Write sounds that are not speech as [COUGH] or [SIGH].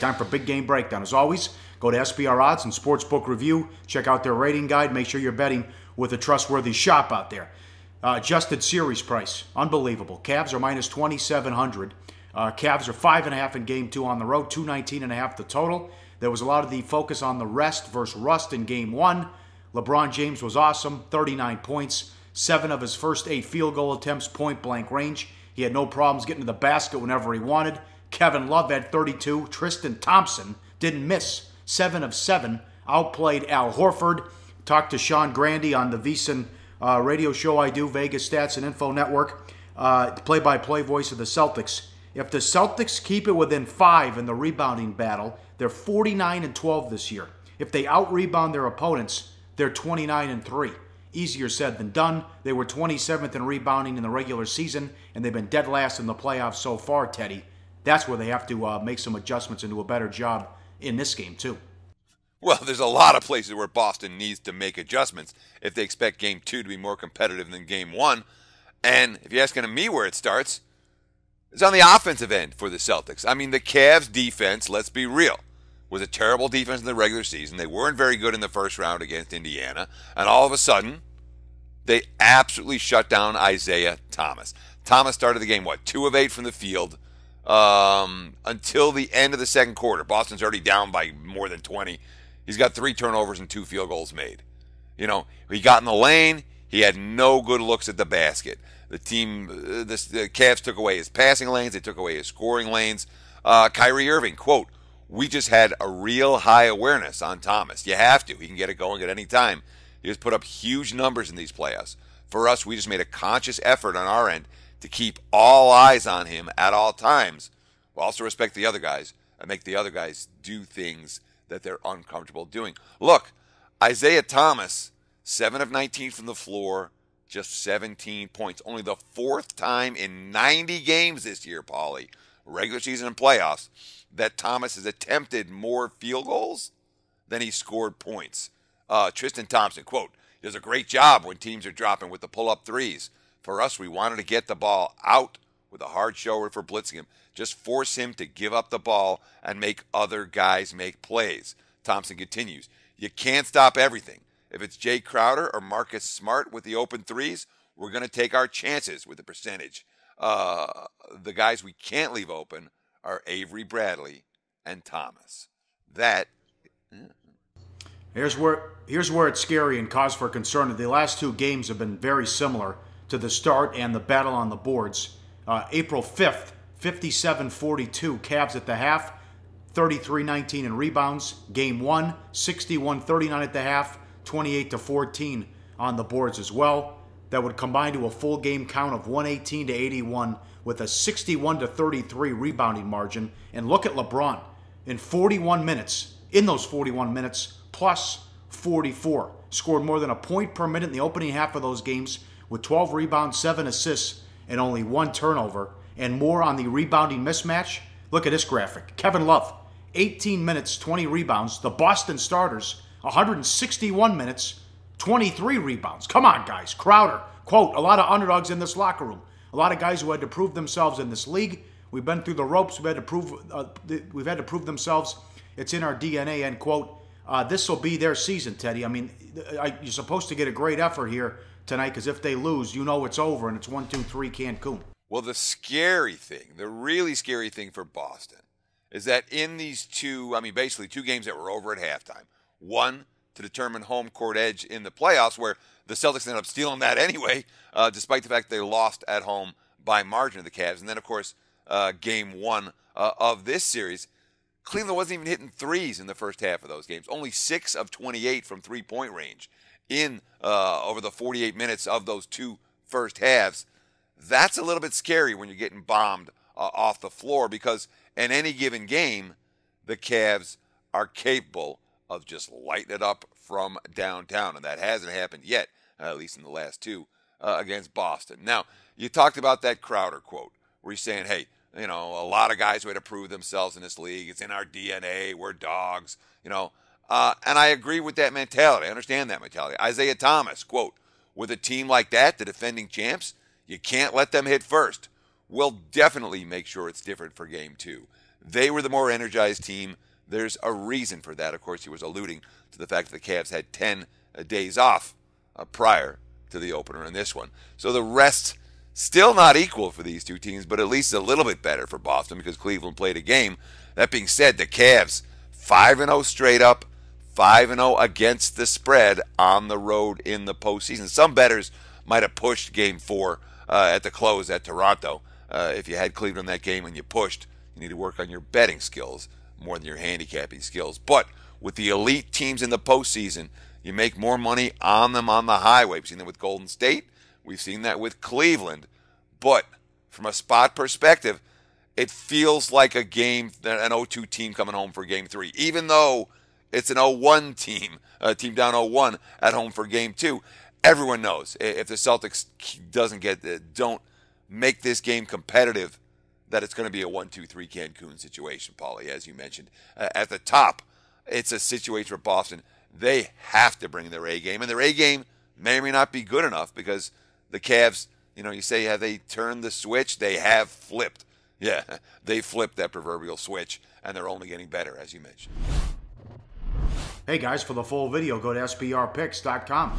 time for Big Game Breakdown. As always, go to SBR Odds and Sportsbook Review. Check out their rating guide. Make sure you're betting with a trustworthy shop out there. Uh, adjusted series price, unbelievable. Cavs are minus 2,700. Uh, Cavs are five and a half in game two on the road, 219 and a half the total. There was a lot of the focus on the rest versus rust in game one. LeBron James was awesome, 39 points, seven of his first eight field goal attempts, point blank range. He had no problems getting to the basket whenever he wanted. Kevin Love had 32. Tristan Thompson didn't miss, seven of seven. Outplayed Al Horford. Talked to Sean Grande on the VSiN uh, radio show I do, Vegas Stats and Info Network, play by play voice of the Celtics. If the Celtics keep it within five in the rebounding battle, they're 49 and 12 this year. If they out rebound their opponents, they're 29 and 3. Easier said than done. They were 27th in rebounding in the regular season, and they've been dead last in the playoffs so far, Teddy. That's where they have to uh, make some adjustments and do a better job in this game, too. Well, there's a lot of places where Boston needs to make adjustments if they expect game two to be more competitive than game one. And if you're asking me where it starts, it's on the offensive end for the Celtics. I mean, the Cavs defense, let's be real, was a terrible defense in the regular season. They weren't very good in the first round against Indiana. And all of a sudden, they absolutely shut down Isaiah Thomas. Thomas started the game, what, two of eight from the field um, until the end of the second quarter. Boston's already down by more than 20 He's got three turnovers and two field goals made. You know, he got in the lane. He had no good looks at the basket. The team, uh, the, the Cavs took away his passing lanes. They took away his scoring lanes. Uh, Kyrie Irving, quote, we just had a real high awareness on Thomas. You have to. He can get it going at any time. He has put up huge numbers in these playoffs. For us, we just made a conscious effort on our end to keep all eyes on him at all times, but also respect the other guys and make the other guys do things that they're uncomfortable doing. Look, Isaiah Thomas, 7 of 19 from the floor, just 17 points. Only the fourth time in 90 games this year, Pauly, regular season and playoffs, that Thomas has attempted more field goals than he scored points. Uh, Tristan Thompson, quote, does a great job when teams are dropping with the pull up threes. For us, we wanted to get the ball out with a hard shoulder for blitzing him. Just force him to give up the ball and make other guys make plays. Thompson continues. You can't stop everything. If it's Jae Crowder or Marcus Smart with the open threes, we're going to take our chances with the percentage. Uh, the guys we can't leave open are Avery Bradley and Thomas. That. Here's where here's where it's scary and cause for concern. The last two games have been very similar to the start and the battle on the boards. Uh, April 5th, 57 42. Cavs at the half, 33 19 in rebounds. Game one, 61 39 at the half, 28-14 on the boards as well. That would combine to a full game count of 118 to 81 with a 61 to 33 rebounding margin. And look at LeBron in 41 minutes, in those 41 minutes, plus 44. Scored more than a point per minute in the opening half of those games with 12 rebounds, 7 assists, and only one turnover and more on the rebounding mismatch. Look at this graphic. Kevin Love, 18 minutes, 20 rebounds. The Boston starters, 161 minutes, 23 rebounds. Come on, guys. Crowder, quote, a lot of underdogs in this locker room. A lot of guys who had to prove themselves in this league. We've been through the ropes. We've had to prove. Uh, we've had to prove themselves. It's in our DNA. End quote. Uh, this will be their season, Teddy. I mean, I, you're supposed to get a great effort here tonight because if they lose, you know it's over and it's one, two, three, Cancun. Well, the scary thing, the really scary thing for Boston, is that in these two, I mean, basically two games that were over at halftime, one to determine home court edge in the playoffs, where the Celtics ended up stealing that [LAUGHS] anyway, uh, despite the fact they lost at home by margin of the Cavs. And then, of course, uh, game one uh, of this series, Cleveland wasn't even hitting threes in the first half of those games. Only six of 28 from three point range in uh, over the 48 minutes of those two first halves. That's a little bit scary when you're getting bombed uh, off the floor because in any given game, the Cavs are capable of just lighting it up from downtown, and that hasn't happened yet, at least in the last two uh, against Boston. Now, you talked about that Crowder quote where he's saying, "Hey, you know, a lot of guys who had to prove themselves in this league. It's in our DNA. We're dogs." You know, uh, and I agree with that mentality. I understand that mentality. Isaiah Thomas quote: "With a team like that, the defending champs." You can't let them hit first. We'll definitely make sure it's different for game two. They were the more energized team. There's a reason for that. Of course, he was alluding to the fact that the Cavs had 10 uh, days off uh, prior to the opener in this one. So the rest still not equal for these two teams, but at least a little bit better for Boston because Cleveland played a game. That being said, the Cavs 5 0 straight up, 5 0 against the spread on the road in the postseason. Some bettors might have pushed game four uh, at the close at Toronto. Uh, if you had Cleveland that game and you pushed, you need to work on your betting skills more than your handicapping skills. But with the elite teams in the postseason, you make more money on them on the highway. We've seen that with Golden State. We've seen that with Cleveland. But from a spot perspective, it feels like a game, an 0-2 team coming home for game three, even though it's an 0-1 team, a team down 0-1 at home for game two. Everyone knows if the Celtics doesn't get, don't make this game competitive, that it's going to be a 1-2-3 Cancun situation, Pauly, as you mentioned. Uh, at the top, it's a situation for Boston, they have to bring their A game, and their A game may or may not be good enough because the Cavs, you know, you say have they turned the switch? They have flipped. [LAUGHS] Yeah, they flipped that proverbial switch, and they're only getting better, as you mentioned. Hey guys, for the full video, go to SBRPicks.com.